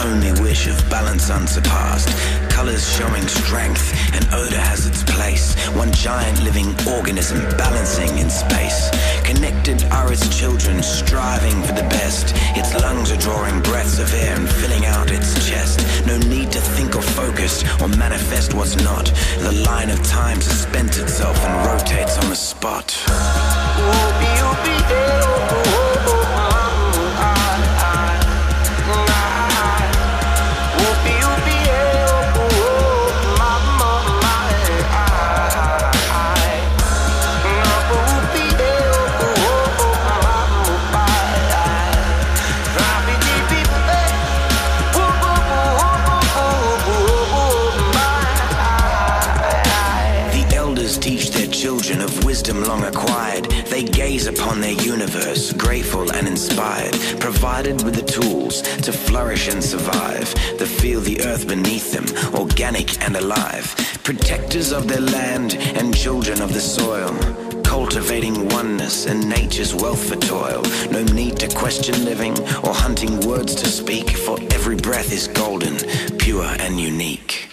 only wish of balance unsurpassed. Colors showing strength, and odor has its place. One giant living organism balancing in space. Connected are its children, striving for the best. Its lungs are drawing breaths of air and filling out its chest. No need to think or focus or manifest what's not. The line of time suspends itself and rotates on the spot. Wisdom long acquired. They gaze upon their universe, grateful and inspired, provided with the tools to flourish and survive. They feel the earth beneath them, organic and alive. Protectors of their land and children of the soil. Cultivating oneness and nature's wealth for toil. No need to question living or hunting words to speak, for every breath is golden, pure and unique.